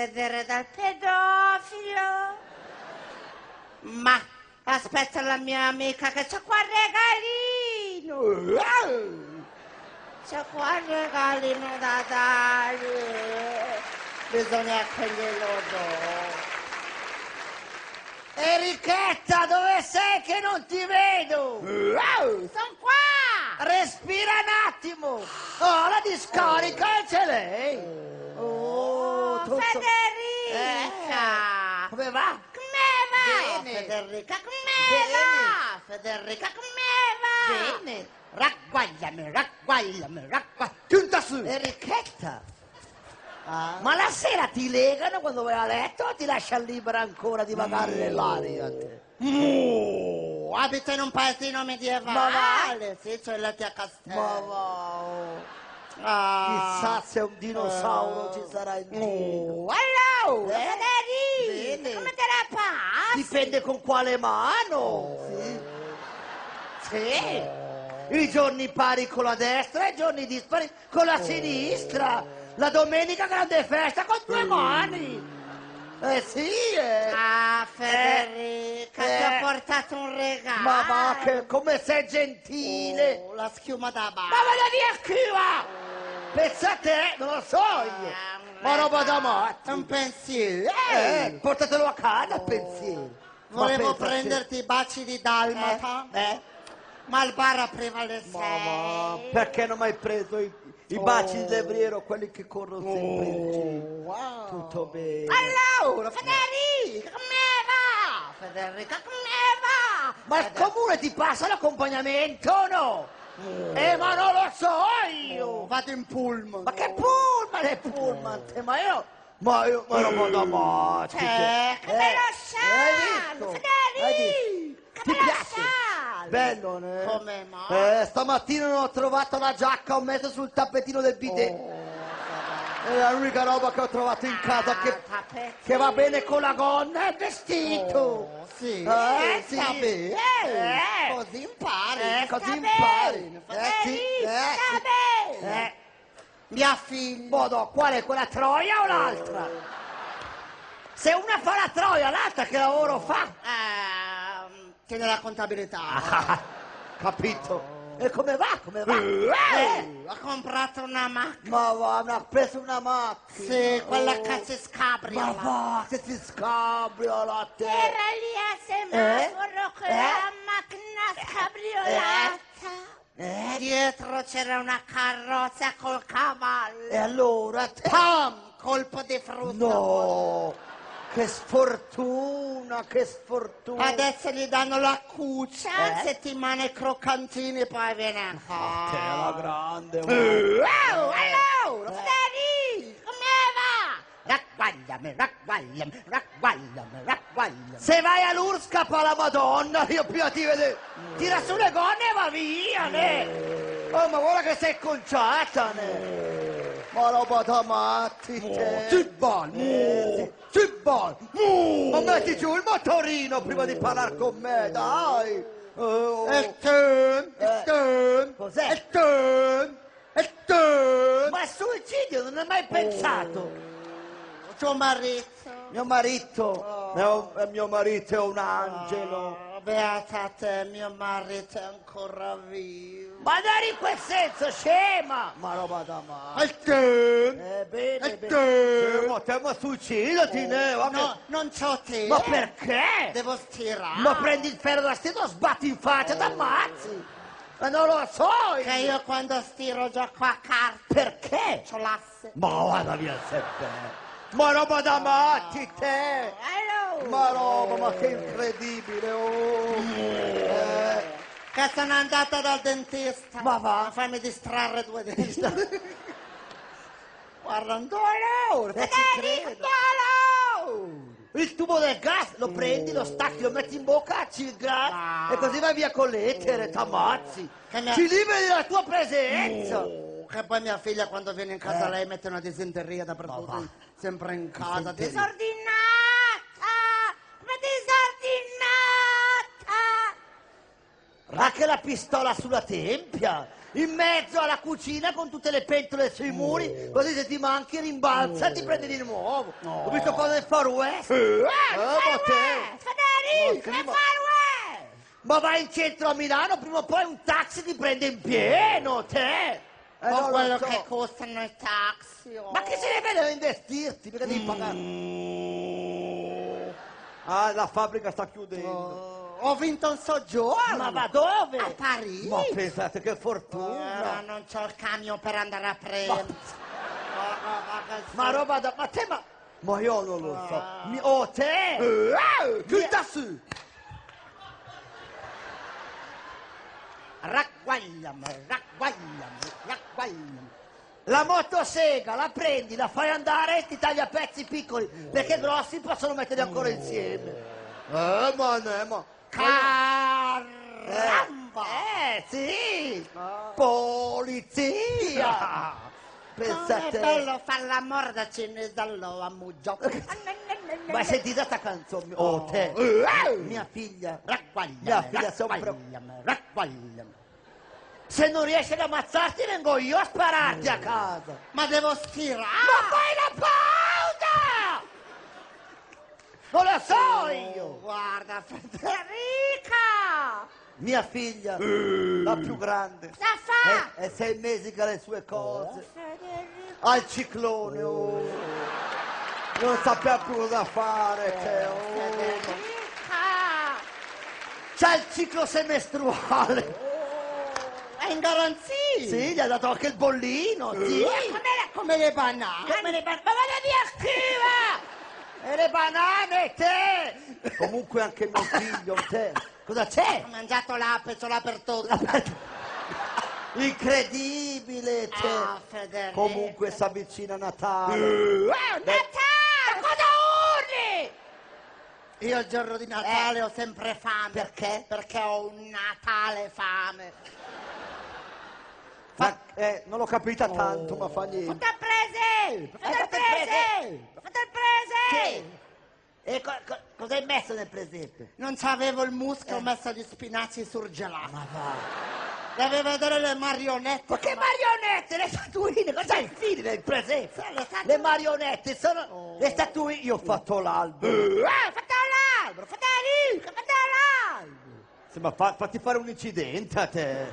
vedere dal pedofilo. Ma aspetta la mia amica che c'è qua il regalino. C'è qua il regalino da dare. Bisogna che glielo do. Enrichetta, dove sei che non ti vedo? Sono qua! Respira un attimo. Oh, la discarica c'è lei. Oh, tutto- Come va? Come va? Bene. Federica, come va? Federica, come va? Bene. Ragguagliami, ragguagliami, ragguagliami. Giunta su. Enrichetta. Ah. Ma la sera ti legano quando vai a letto o ti lascia libera ancora di vagare nell'aria? te? Mu, abita in un paesino medievale, sì, c'è la tia Castello. Ma va. oh. Ah. Chissà se un dinosauro Eh. ci sarà in giro. Mu, allora, Eh? Federica, Bene. come te la passi? Dipende con quale mano. Sì. I giorni pari con la destra e i giorni dispari con la sinistra. La domenica grande festa con due mani. Eh sì, eh. Ah, Federica, ti ho Eh. portato un regalo. Ma va che come sei gentile. Oh, la schiuma da bar. Ma vada via qui va! Pensa a te, non lo so io. Ma roba da È matti. un pensiero. Eh, portatelo a casa il pensiero. Ma Volevo pensa a te. prenderti i baci di dalmata, Eh? eh? ma il bar apriva alle Ma sei. perché non hai preso i, i baci di lebriero, quelli che corrono sempre in giro? wow. Tutto bene. Allora, Federica, come va? Federica, come va? Ma il comune ti passa l'accompagnamento o no? Eh, ma non lo so io! Vado in pullman. Ma che pullman è pullman? te? Ma io... Ma io... Ma non vado a. Eh, bello sciallo, Hai visto? Federica, Hai visto? che Ti bello piace? sciallo. Bello, ne? Come mai? Eh, stamattina non ho trovato la giacca, ho messo sul tappetino del bidet. È l'unica roba che ho trovato in casa che, Ah, che va bene con la gonna e il vestito. Oh, sì, Eh, sì. sta bene. Eh. Così impari. Eh, così impari. Eh, sì, eh, sta bene. Eh, Mia figlia. Bodo, qual è quella troia o l'altra? Se una fa la troia, l'altra che lavoro fa? Ehm, tiene la contabilità. Capito. E come va? Come va? Eh, ha comprato una macchina. Ma va, mi ha preso una macchina. Sì, quella Oh. che si scabria. Ma va, che si scabria la te. Era lì a semaforo con Eh? la macchina scabriolata. Eh? Dietro c'era una carrozza col cavallo. E allora te... Pam! Colpo di frutta. No! Che sfortuna, che sfortuna. Adesso gli danno la cuccia, Eh? settimane croccantini, poi viene a Te la grande. Wow, allora, Federico, come va? Ragguagliami, ragguagliami, ragguagliami, ragguagliami. Se vai all'URSS scappa la Madonna, io prima ti vedo. Tira su le gonne e va via, ne. Oh, ma guarda che sei conciata, ne. Ma roba da matti, te. Zibbal, Eh, Zibbal, Ma metti giù il motorino prima di parlare con me, dai. Oh. E Eh. e te, Cos'è? e te, e te. Ma il suicidio non hai mai pensato? Tuo marito. Mio marito, è un- è mio marito è un angelo. Oh, beata te, mio marito è ancora vivo. Ma dai in quel senso, scema! Ma roba da male. E te? Eh, bene, E te? Ma te ma suicidati, ne? Ma, No, non c'ho te. ma perché? Devo stirare. Ma prendi il ferro da stiro, sbatti in faccia, t'ammazzi! Ma non lo so! Che io quando stiro gioco a carte. Perché? C'ho l'asse. Ma vada via sempre! Ma roba da matti, te! Ma roba, ma che incredibile, oh! Che sono andata dal dentista. Ma va. A farmi distrarre due denti. Guarda, un dolore. Eh, ci credo. Il tubo del gas lo prendi, lo stacchi, lo metti in bocca, ci il gas No. e così vai via con l'etere, t'ammazzi. Che ne- Ci liberi della tua presenza. Oh, Che poi mia figlia quando viene in casa Eh. lei mette una disenteria dappertutto, sempre in casa. Disenteria. Disordinata! Ma disordinata! Ma che la pistola sulla tempia, in mezzo alla cucina con tutte le pentole sui muri, così se ti manchi rimbalza e ti prendi di nuovo. No. Ho visto cosa del Far West. Eh, ma te. Federico, Ma sì, che ma- Far West! Ma vai in centro a Milano, prima o poi un taxi ti prende in pieno, te! Eh, non lo quello so. che costano i taxi. oh. Ma che se ne vede a investirti? Perché devi pagare? Mm. Ah, la fabbrica sta chiudendo. Oh, ho vinto un soggiorno. Ma va dove? A Parigi. Ma pensate che Eh, fortuna! non c'ho il camion per andare a prendere. Ma, ma, ma, Ma roba da... Ma te ma... Ma io non lo so. Ah. Mi- oh, te! Che da su? Ragguagliami, ragguagliami, ragguagliami. La motosega, la prendi, la fai andare e ti taglia a pezzi piccoli, perché grossi possono metterli ancora insieme. Eh, ma ne, ma... Caramba! Eh, sì! Ah. Polizia! Pensa a Com'è bello fare l'amore da cinese allora, mugio. Ma hai sentito sta canzone? Oh, te! Mia figlia! Ragguagliami, Mia figlia, ragguagliami, ragguagliami. Se non riesci ad ammazzarti vengo io a spararti a casa! Ma devo stirare! Ma fai la pausa! Lo so Oh, io! Guarda, Federica! Mia figlia, la più grande, Cosa fa? è, è sei mesi che ha le sue cose, Federica! ha il ciclone, oh. non sapeva più cosa fare, te, oh. Federica! c'ha il ciclo semestruale, È in garanzia! sì, gli ha dato anche il bollino, sì. Come, le- come le banane! Come le ban- ma vada via schiva! E le banane, te! Comunque anche mio figlio, te. Cosa c'è? Ho mangiato l'ape, per tutto! Incredibile, te. Ah! Comunque si avvicina Natale. Natale! Cosa urli? Io il giorno di Natale ho sempre fame. Perché? Perché ho un Natale fame. Ma, eh, non l'ho capita tanto, ma fa niente. Fate il presepe! Fate il fate il il presepe! E co- co- cosa hai messo nel presepe? Non c'avevo il muschio, ho messo gli spinaci surgelati. Ma va. Devi vedere le marionette. Ma che marionette, le statuine, cosa hai fili nel presepe? le statu- Le marionette sono Oh. le statuine, io ho fatto l'albero. Eh, l'albero! Fate l'albero! Fate l'albero! Sì, ma fa- fatti fare un incidente a te.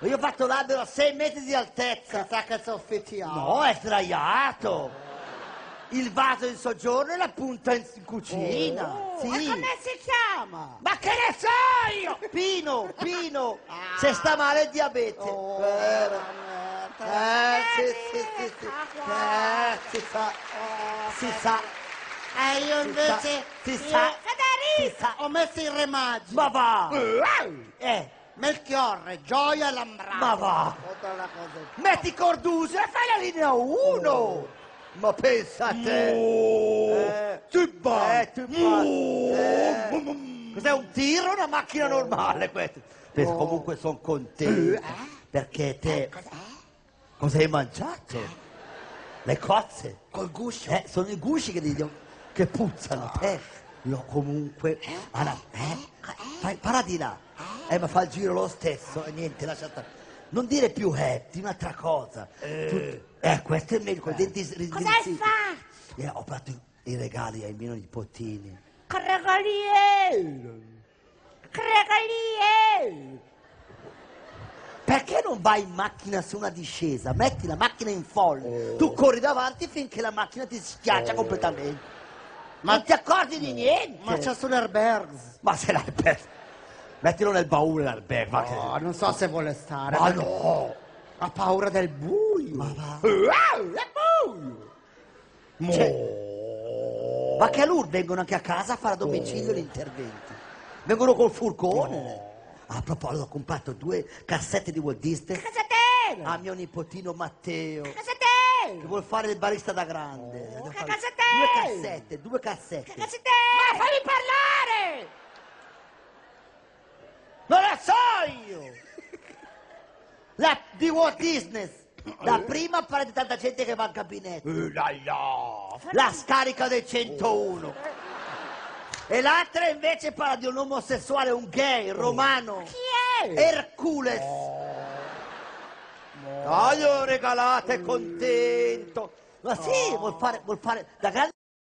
Io ho fatto l'albero a sei metri di altezza. Sa che soffittiamo. No, è sdraiato. Il vaso in soggiorno e la punta in, in cucina. Oh, sì. E come si chiama? Ma che ne so io? Pino, Pino. Ah. Se sta male il diabete. Oh, Vero. merda. Eh, sì, sì, sì, sì. Eh, si sa. Si sa. E io invece... Si sa. Sa. Ho messo i remaggi. Ma va. Eh, Melchiorre, Gioia Lambrano. ma va. Metti Corduso e fai la linea 1. Ma pensa a te. Eh, Tibba. Eh, tu eh. Cos'è un tiro o una macchina normale questo? Beh, comunque sono contento. Perché te cosa hai mangiato? Le cozze. Col guscio. Eh, sono i gusci che, ti- che puzzano. Te. Io comunque. Alla, eh? Fai, para di là. Eh, ma fa il giro lo stesso. E niente, lascia stare. Non dire più eh, di un'altra cosa. Tu- eh, questo è meglio, con i denti ri- Cosa hai rinsiti. fatto? Eh, ho fatto i, regali ai miei nipotini. Regaliere! Regaliere! Perché non vai in macchina su una discesa? Metti la macchina in folle. Tu corri davanti finché la macchina ti schiaccia completamente. Ma non ti accorgi di niente. Ma c'è sull'Herbergs. Ma se l'hai perso. Mettilo nel baule l'albergo. No, non so se vuole stare. Ma perché no! Ha paura del buio. Ma va. Ah, è buio. Cioè, ma che a Lourdes vengono anche a casa a fare a domicilio gli interventi. Vengono col furgone. A proposito, ho comprato due cassette di Walt Disney Casatella! a mio nipotino Matteo. Che vuol fare il barista da grande. Oh, Devo che cassette! Due cassette, due cassette. Casatella! Ma fammi parlare! Non la so io! La di Walt Disney. La prima parla di tanta gente che va al gabinetto. La scarica del 101. E l'altra invece parla di un omosessuale, un gay, romano. Chi è Hercules. Ah, glielo regalate, è contento. Ma sì, vuol fare, vuol fare da grande